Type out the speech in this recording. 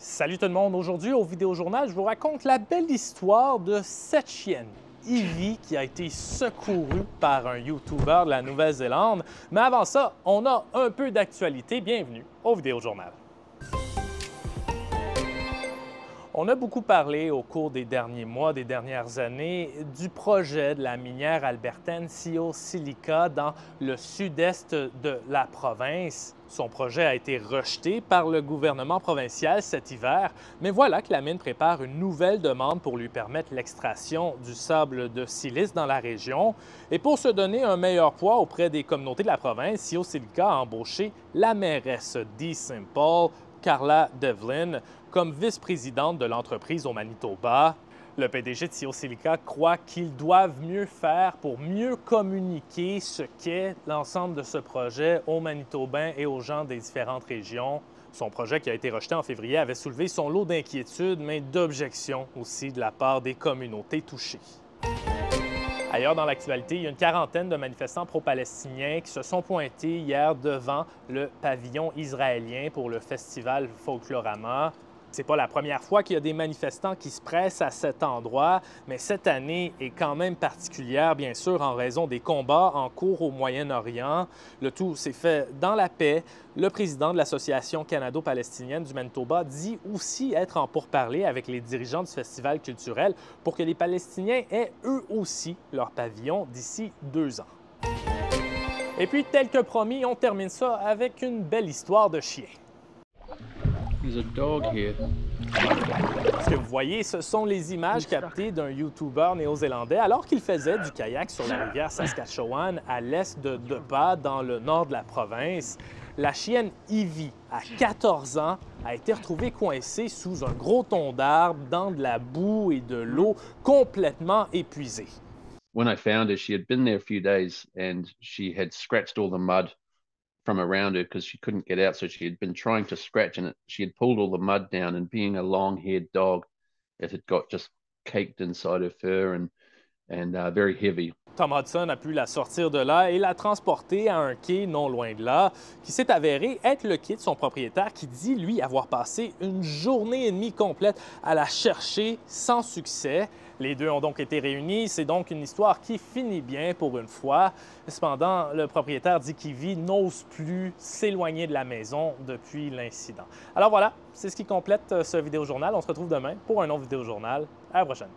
Salut tout le monde! Aujourd'hui, au Vidéojournal, je vous raconte la belle histoire de cette chienne, Ivy, qui a été secourue par un YouTuber de la Nouvelle-Zélande. Mais avant ça, on a un peu d'actualité. Bienvenue au Vidéojournal. On a beaucoup parlé au cours des derniers mois, des dernières années, du projet de la minière albertaine Sio Silica dans le sud-est de la province. Son projet a été rejeté par le gouvernement provincial cet hiver, mais voilà que la mine prépare une nouvelle demande pour lui permettre l'extraction du sable de silice dans la région. Et pour se donner un meilleur poids auprès des communautés de la province, Sio Silica a embauché la mairesse D. Paul Carla Devlin comme vice-présidente de l'entreprise au Manitoba. Le PDG de Silica croit qu'ils doivent mieux faire pour mieux communiquer ce qu'est l'ensemble de ce projet aux Manitobains et aux gens des différentes régions. Son projet qui a été rejeté en février avait soulevé son lot d'inquiétudes, mais d'objections aussi de la part des communautés touchées. Ailleurs dans l'actualité, il y a une quarantaine de manifestants pro-palestiniens qui se sont pointés hier devant le pavillon israélien pour le festival Folklorama. C'est pas la première fois qu'il y a des manifestants qui se pressent à cet endroit, mais cette année est quand même particulière, bien sûr, en raison des combats en cours au Moyen-Orient. Le tout s'est fait dans la paix. Le président de l'Association canado-palestinienne du Manitoba dit aussi être en pourparlers avec les dirigeants du festival culturel pour que les Palestiniens aient eux aussi leur pavillon d'ici deux ans. Et puis, tel que promis, on termine ça avec une belle histoire de chien. Ce que vous voyez, ce sont les images captées d'un YouTuber néo-zélandais alors qu'il faisait du kayak sur la rivière Saskatchewan à l'est de Depa, dans le nord de la province. La chienne Ivy, à 14 ans, a été retrouvée coincée sous un gros ton d'arbre, dans de la boue et de l'eau, complètement épuisée. When I found her, she had been there a few days and she had scratched all the mud from around her because she couldn't get out. So she had been trying to scratch and it, she had pulled all the mud down. And being a long haired dog, it had got just caked inside her fur and, and uh, very heavy. Tom Hudson a pu la sortir de là et la transporter à un quai non loin de là, qui s'est avéré être le quai de son propriétaire qui dit, lui, avoir passé une journée et demie complète à la chercher sans succès. Les deux ont donc été réunis. C'est donc une histoire qui finit bien pour une fois. Cependant, le propriétaire dit qu'Ivy n'ose plus s'éloigner de la maison depuis l'incident. Alors voilà, c'est ce qui complète ce vidéojournal. On se retrouve demain pour un autre vidéojournal. À la prochaine.